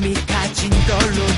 み立ちのろ